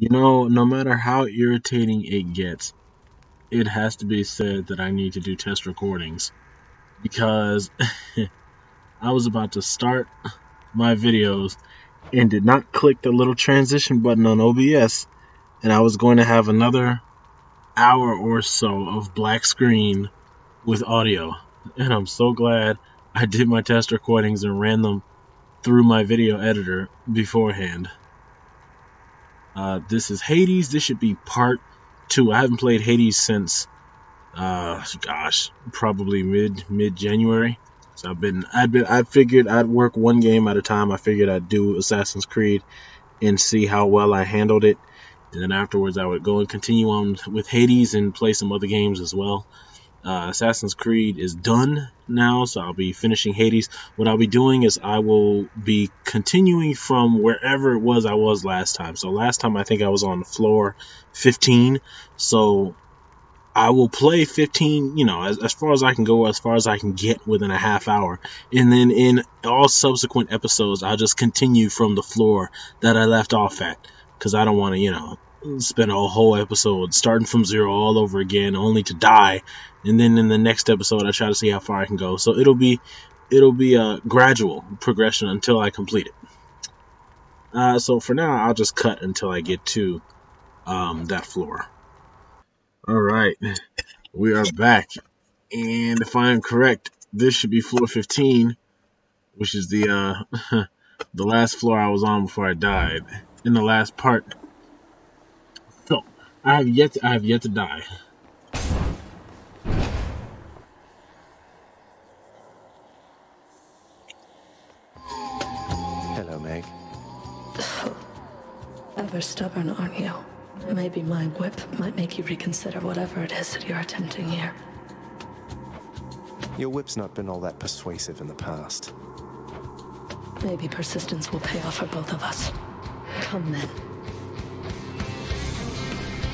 You know, no matter how irritating it gets, it has to be said that I need to do test recordings because I was about to start my videos and did not click the little transition button on OBS and I was going to have another hour or so of black screen with audio and I'm so glad I did my test recordings and ran them through my video editor beforehand. Uh, this is Hades. This should be part two. I haven't played Hades since, uh, gosh, probably mid mid January. So I've been, I've been, I figured I'd work one game at a time. I figured I'd do Assassin's Creed and see how well I handled it, and then afterwards I would go and continue on with Hades and play some other games as well. Uh, Assassin's Creed is done now, so I'll be finishing Hades. What I'll be doing is I will be continuing from wherever it was I was last time. So last time I think I was on floor 15. So I will play 15, you know, as, as far as I can go, as far as I can get within a half hour. And then in all subsequent episodes, I'll just continue from the floor that I left off at. Because I don't want to, you know, spend a whole episode starting from zero all over again, only to die. And then in the next episode, I try to see how far I can go. So it'll be it'll be a gradual progression until I complete it. Uh, so for now, I'll just cut until I get to um, that floor. All right, we are back, and if I am correct, this should be floor 15, which is the uh, the last floor I was on before I died in the last part. I have yet to, I have yet to die. Hello, Meg. Ever stubborn, aren't you? Maybe my whip might make you reconsider whatever it is that you're attempting here. Your whip's not been all that persuasive in the past. Maybe persistence will pay off for both of us. Come then.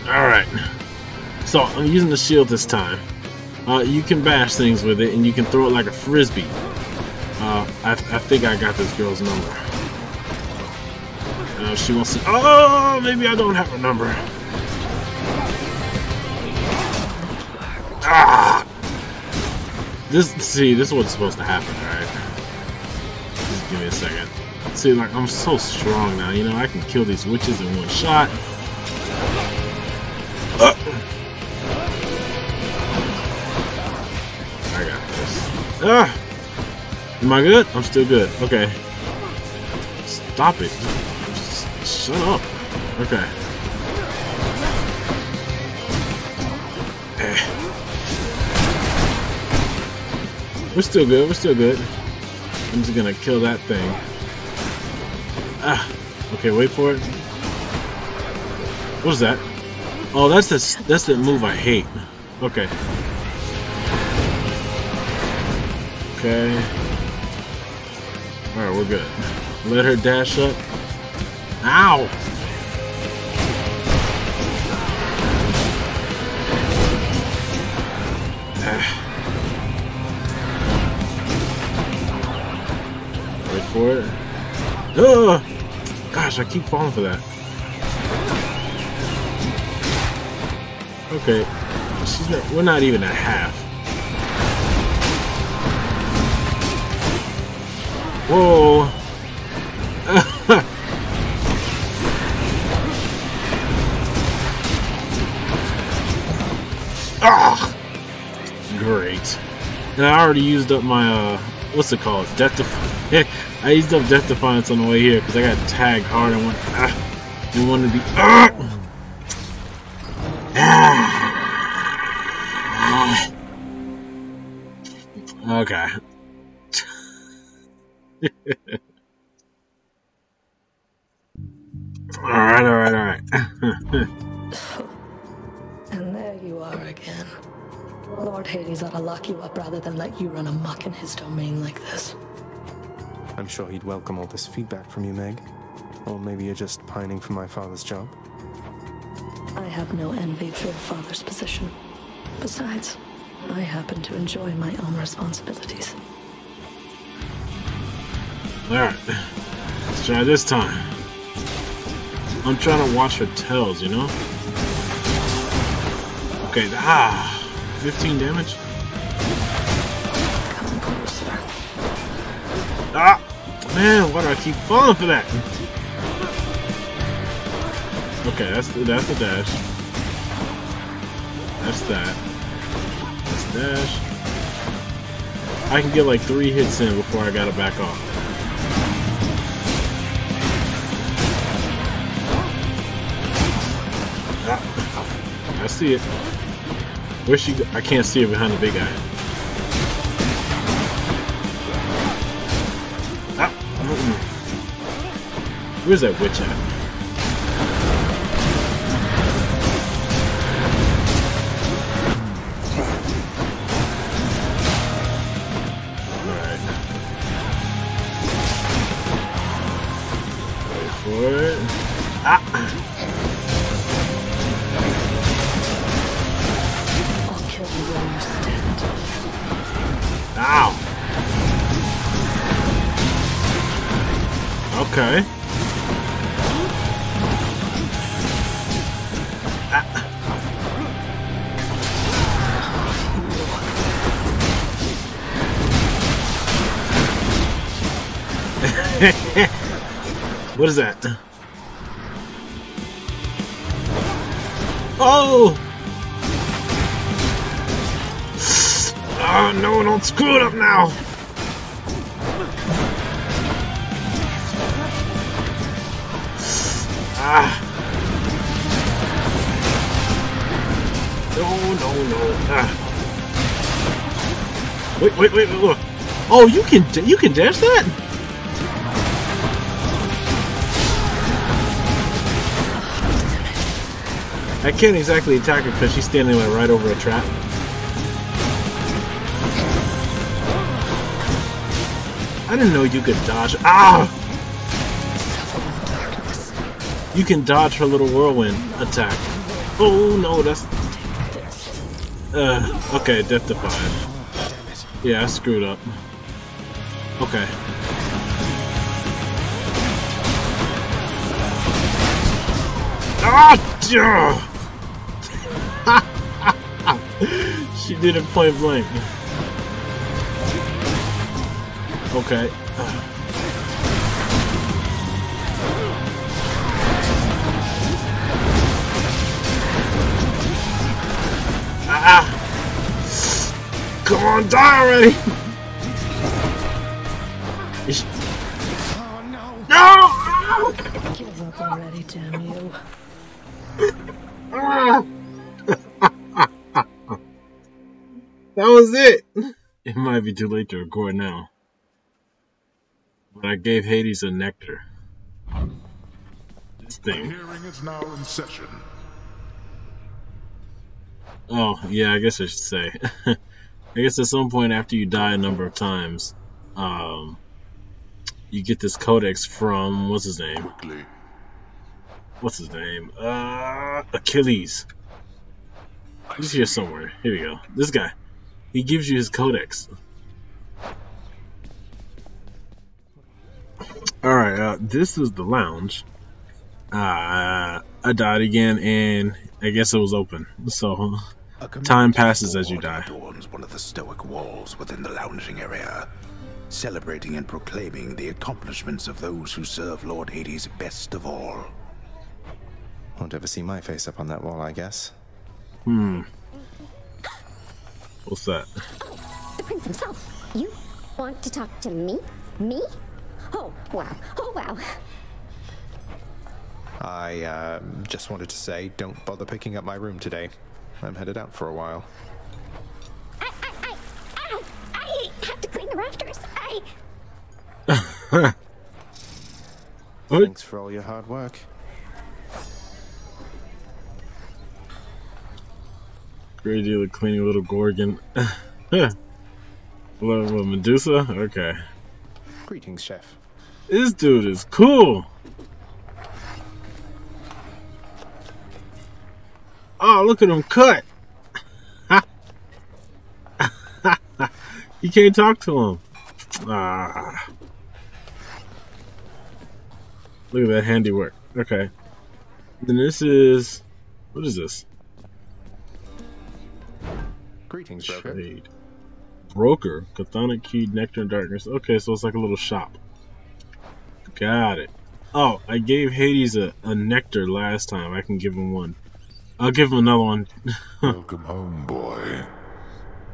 Alright. So, I'm using the shield this time. Uh, you can bash things with it, and you can throw it like a frisbee. Uh, I, I think I got this girl's number. Uh, she wants to... Oh, maybe I don't have her number. Ah! This, see, this is what's supposed to happen, alright? Just give me a second. See, like, I'm so strong now, you know, I can kill these witches in one shot. Ah! Am I good? I'm still good. Okay. Stop it. Just shut up. Okay. Eh. We're still good. We're still good. I'm just gonna kill that thing. Ah. Okay, wait for it. What is that? Oh, that's the that's the move I hate. Okay. Okay. Alright, we're good. Let her dash up. Ow! Ah. Wait for it. Oh! Gosh, I keep falling for that. Okay. She's not, we're not even at half. Whoa. ah! Great. And I already used up my, uh, what's it called? Death Defiance. I used up Death Defiance on the way here because I got tagged hard and went, ah, and wanted to be, ah! Lock you up rather than let you run amok in his domain like this. I'm sure he'd welcome all this feedback from you, Meg. Or maybe you're just pining for my father's job. I have no envy for your father's position. Besides, I happen to enjoy my own responsibilities. Alright. Let's try this time. I'm trying to watch her tails, you know? Okay, ah, 15 damage. Man, why do I keep falling for that? Okay, that's the, that's the dash. That's that. That's the dash. I can get like three hits in before I gotta back off. Ah, I see it. Wish you. I can't see it behind the big guy. Where's that witch at? what is that? Oh! Oh no, don't screw it up now! Ah! No, no, no. Ah. Wait, wait, wait, wait, look. Oh, you can you can dash that? I can't exactly attack her because she's standing like right over a trap. I didn't know you could dodge. Ah! You can dodge her little whirlwind attack. Oh no, that's. Uh, okay, death five. Yeah, I screwed up. Okay. Ah! yeah! She did it point blank. Okay. Ah! Come on, die already! Oh no! No! Give up already, damn you. Ah! That was it! It might be too late to record now. But I gave Hades a nectar. This The thing. hearing is now in session. Oh, yeah, I guess I should say. I guess at some point after you die a number of times, um, you get this codex from, what's his name? Quickly. What's his name? Uh, Achilles. He's here somewhere. Here we go. This guy. He gives you his codex. Alright, uh, this is the lounge. Uh, I died again, and I guess it was open. So, Time passes as you die. Adorns one of the stoic walls within the lounging area, celebrating and proclaiming the accomplishments of those who serve Lord Hades best of all. Won't ever see my face up on that wall, I guess. hmm. What's that? The prince himself. You want to talk to me? Me? Oh, wow. Oh, wow. I uh, just wanted to say, don't bother picking up my room today. I'm headed out for a while. I, I, I, I, I have to clean the rafters. I. Thanks for all your hard work. Great deal of cleaning little Gorgon. what, Medusa? Okay. Greetings, chef. This dude is cool. Oh, look at him cut. you can't talk to him. Ah. Look at that handiwork. Okay. Then this is what is this? Greetings, broker. Trade. Broker. Chthonic key, nectar and darkness. Okay, so it's like a little shop. Got it. Oh, I gave Hades a, a nectar last time. I can give him one. I'll give him another one. Welcome home, boy.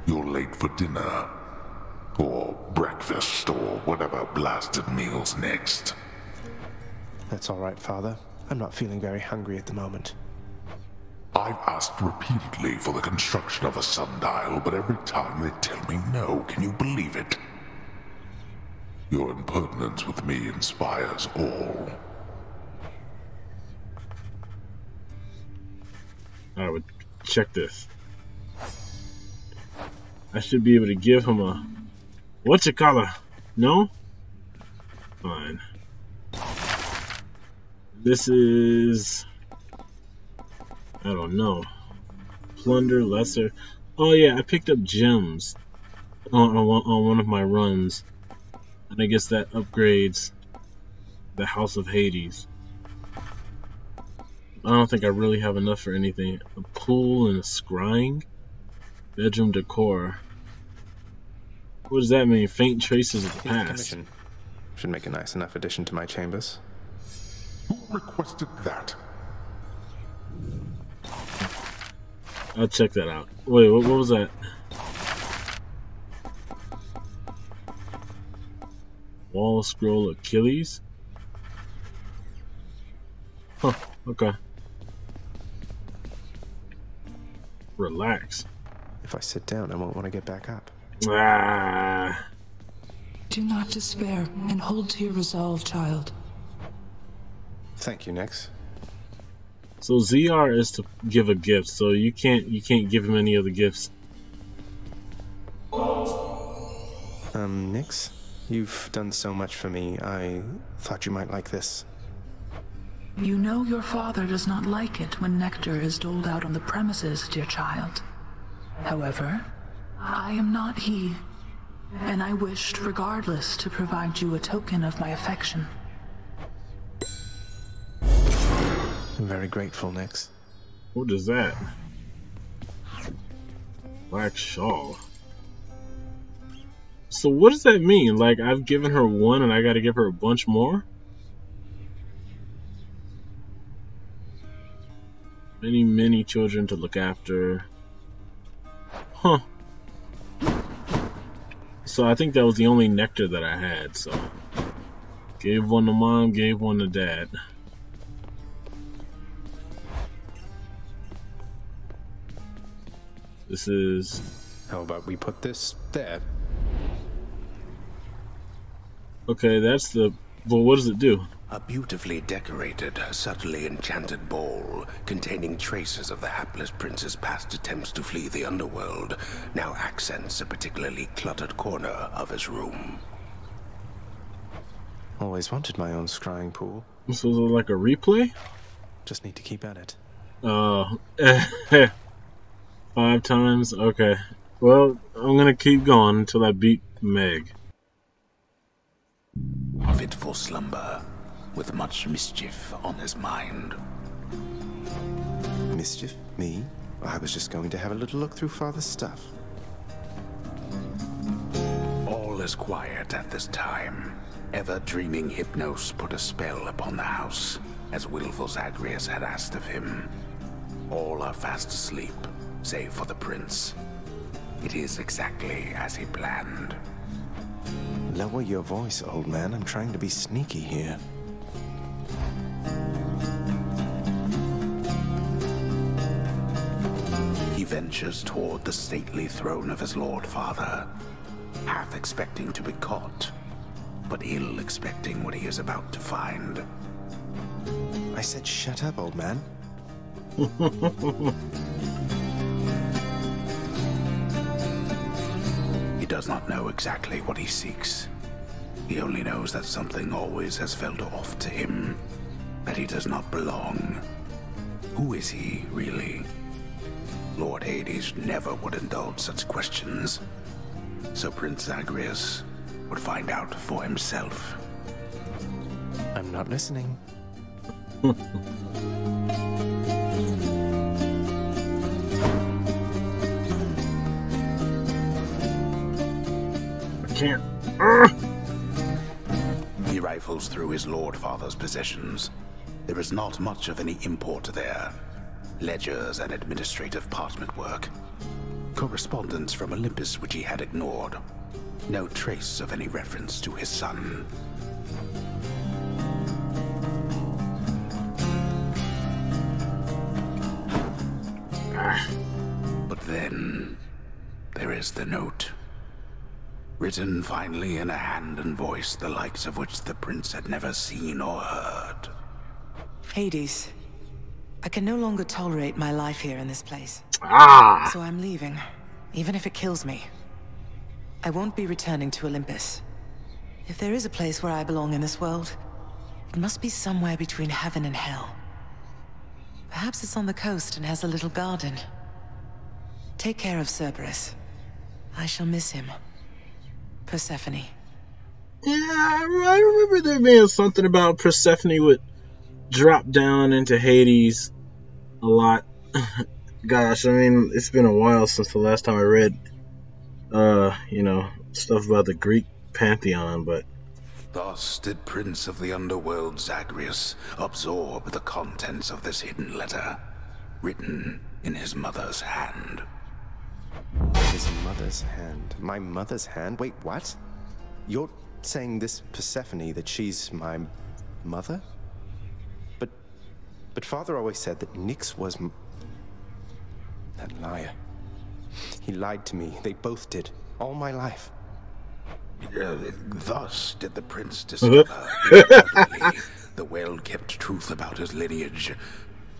You're late for dinner. Or breakfast, or whatever blasted meal's next. That's all right, Father. I'm not feeling very hungry at the moment. I've asked repeatedly for the construction of a sundial, but every time they tell me no. Can you believe it? Your impertinence with me inspires all. I would check this. I should be able to give him a what's it called? No? Fine. This is I don't know. Plunder, lesser. Oh yeah, I picked up gems on, on, on one of my runs. And I guess that upgrades the House of Hades. I don't think I really have enough for anything. A pool and a scrying? Bedroom decor. What does that mean? Faint traces of the past. Should make a nice enough addition to my chambers. Who requested that? I'll check that out. Wait, what, what was that? Wall scroll Achilles? Huh, okay. Relax. If I sit down, I won't want to get back up. Ah. Do not despair and hold to your resolve, child. Thank you, Nyx. So ZR is to give a gift, so you can't you can't give him any other gifts. Um, Nyx? You've done so much for me, I thought you might like this. You know your father does not like it when nectar is doled out on the premises, dear child. However, I am not he, and I wished regardless to provide you a token of my affection. I'm very grateful, Nyx. What is that? Black shawl. So what does that mean? Like I've given her one and I gotta give her a bunch more? Many, many children to look after. Huh. So I think that was the only nectar that I had, so. Gave one to mom, gave one to dad. This is How about we put this there? okay. That's the. Well, what does it do? A beautifully decorated, subtly enchanted ball containing traces of the hapless prince's past attempts to flee the underworld now accents a particularly cluttered corner of his room. Always wanted my own scrying pool. This is like a replay? Just need to keep at it. Uh, five times. Okay. Well, I'm gonna keep going until I beat Meg. Fit for slumber, with much mischief on his mind. Mischief? Me? I was just going to have a little look through Father's stuff. All is quiet at this time. Ever dreaming Hypnos put a spell upon the house, as willful Zagreus had asked of him. All are fast asleep, save for the prince. It is exactly as he planned. Lower your voice, old man. I'm trying to be sneaky here. He ventures toward the stately throne of his lord father, half expecting to be caught, but ill expecting what he is about to find. I said shut up, old man. does not know exactly what he seeks. He only knows that something always has felt off to him, that he does not belong. Who is he, really? Lord Hades never would indulge such questions, so Prince Zagreus would find out for himself. I'm not listening. can't. He rifles through his Lord Father's possessions. There is not much of any import there. Ledgers and administrative parchment work. Correspondence from Olympus which he had ignored. No trace of any reference to his son. But then, there is the note. Written finally in a hand and voice the likes of which the prince had never seen or heard. Hades, I can no longer tolerate my life here in this place. Ah! So I'm leaving, even if it kills me. I won't be returning to Olympus. If there is a place where I belong in this world, it must be somewhere between heaven and hell. Perhaps it's on the coast and has a little garden. Take care of Cerberus. I shall miss him. Persephone. Yeah, I remember there being something about Persephone would drop down into Hades a lot. Gosh, I mean, it's been a while since the last time I read, uh, you know, stuff about the Greek pantheon, but Thus did Prince of the Underworld Zagreus absorb the contents of this hidden letter, written in his mother's hand. His mother's hand. My mother's hand? Wait, what? You're saying this Persephone, that she's my mother? But. But father always said that Nyx was. M- that liar. He lied to me. They both did. All my life. Uh, thus did the prince discover the well-kept truth about his lineage.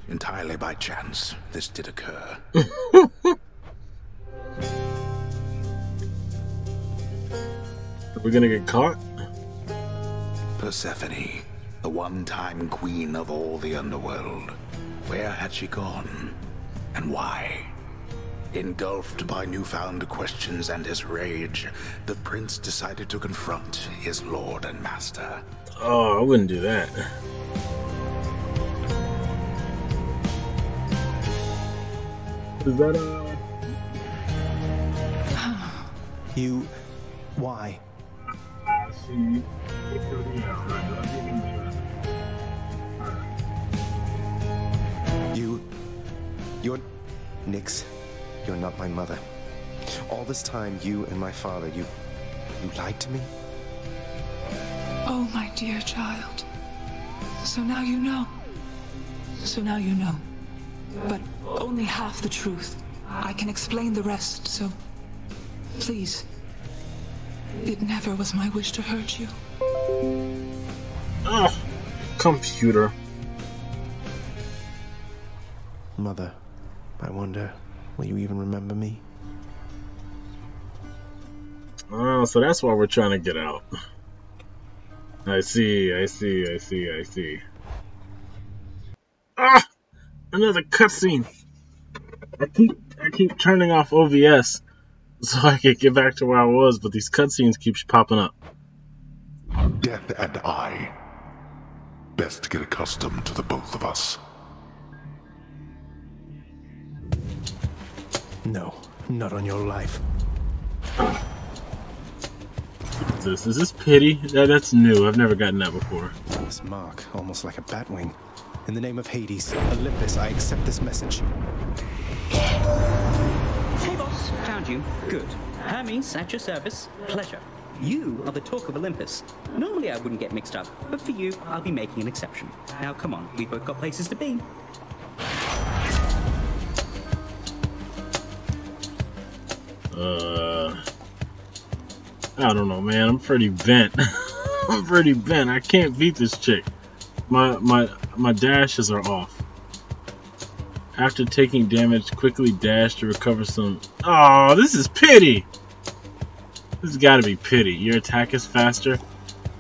Entirely by chance, this did occur. are we gonna get caught? Persephone, the one-time queen of all the underworld. Where had she gone? And why? Engulfed by newfound questions and his rage, the prince decided to confront his lord and master. Oh, I wouldn't do that. Is that uh? You. Why? I see. You. You're. Nyx. You're not my mother. All this time, you and my father, you. You lied to me? Oh, my dear child. So now you know. So now you know. But only half the truth. I can explain the rest, so. Please. It never was my wish to hurt you. Ugh, computer. Mother, I wonder, will you even remember me? Oh, so that's why we're trying to get out. I see, I see, I see, I see. Ah! Another cutscene! I keep I keep turning off OBS so I could get back to where I was, but these cutscenes keep popping up. Death and I. Best get accustomed to the both of us. No, not on your life. Is this is this pity? That, that's new. I've never gotten that before. This mark, almost like a batwing. In the name of Hades, Olympus, I accept this message. Found you. Good. Hermes, at your service. Pleasure. You are the talk of Olympus. Normally I wouldn't get mixed up, but for you, I'll be making an exception. Now, come on. We've both got places to be. Uh, I don't know, man. I'm pretty bent. I'm pretty bent. I can't beat this chick. My my my dashes are off. After taking damage, quickly dash to recover some. Oh, this is pity. This has got to be pity. Your attack is faster.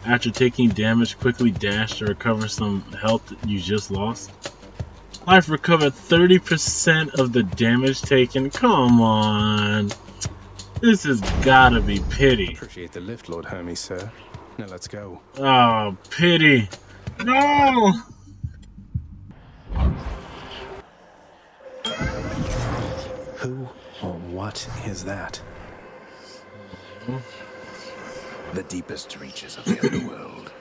After taking damage, quickly dash to recover some health you just lost. Life recovered 30% of the damage taken. Come on. This has gotta be pity. Appreciate the lift, Lord Hermes, sir. Now let's go. Oh, pity. No! Who or what is that? The deepest reaches of the underworld.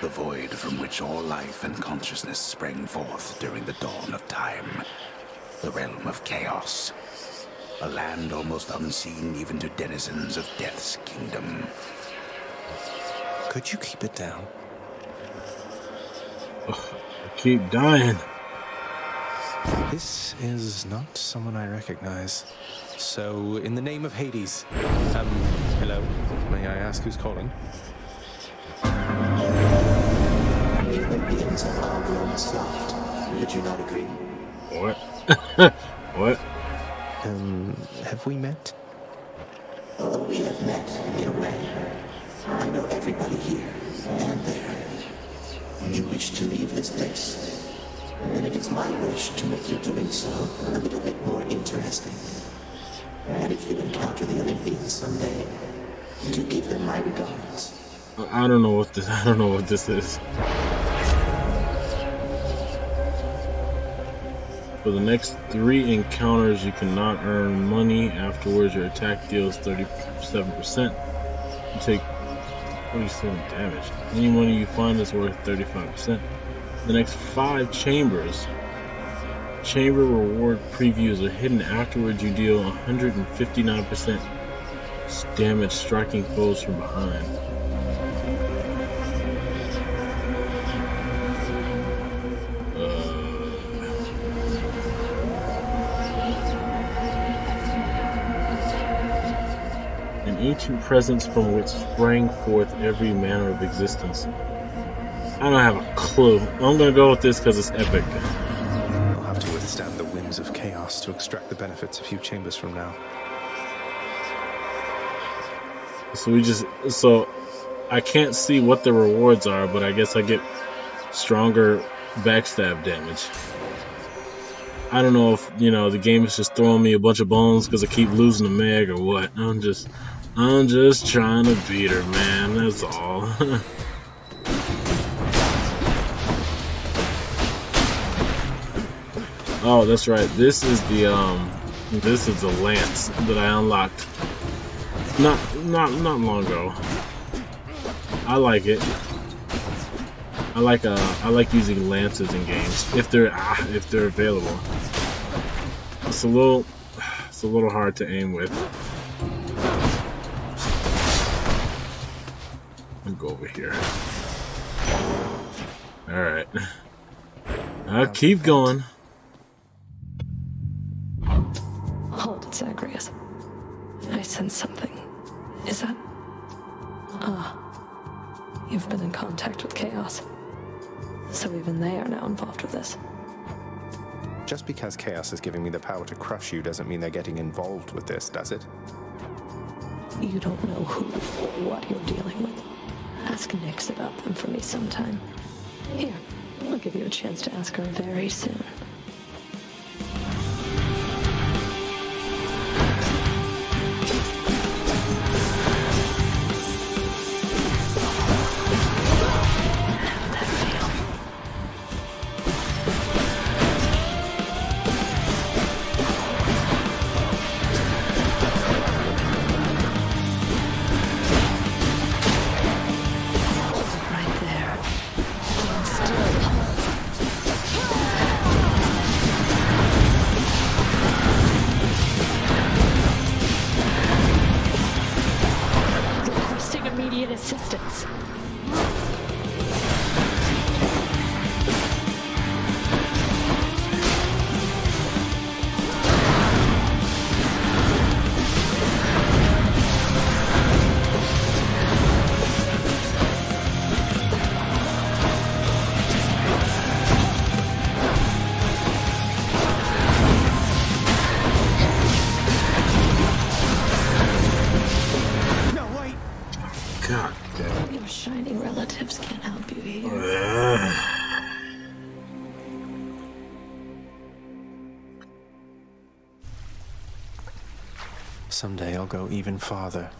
The void from which all life and consciousness sprang forth during the dawn of time. The realm of chaos. A land almost unseen even to denizens of Death's kingdom. Could you keep it down? I keep dying. This is not someone I recognize. So, in the name of Hades, um, hello? May I ask who's calling? Olympians have all grown soft. Would you not agree? What? what? Um, have we met? Although we have met in a way, I know everybody here and there. You wish to leave this place, and it is my wish to make your doing so a little bit more interesting. And if you encounter the Olympians someday, do give them my regards. I don't know what this. I don't know what this is. For the next three encounters, you cannot earn money. Afterwards, your attack deals 37%. You take 47 damage. Any money you find is worth 35%. The next five chambers. Chamber reward previews are hidden. Afterwards, you deal 159% damage striking foes from behind. Uh, an ancient presence from which sprang forth every manner of existence. I don't have a clue. I'm gonna go with this because it's epic. I'll have to withstand the winds of chaos to extract the benefits a few chambers from now. So we just so I can't see what the rewards are, but I guess I get stronger backstab damage. I don't know if you know the game is just throwing me a bunch of bones because I keep losing the Meg or what. I'm just I'm just trying to beat her, man. That's all. oh, that's right. This is the um, this is the lance that I unlocked. Not not not long ago. I like it. I like uh I like using lances in games if they're ah, if they're available. It's a little it's a little hard to aim with. I'll go over here. Alright. I'll keep going. Sense something. Is that. Ah. You've been in contact with Chaos. So even they are now involved with this. Just because Chaos is giving me the power to crush you doesn't mean they're getting involved with this, does it? You don't know who or what you're dealing with. Ask Nyx about them for me sometime. Here, I'll give you a chance to ask her very soon. Assistance. Someday I'll go even farther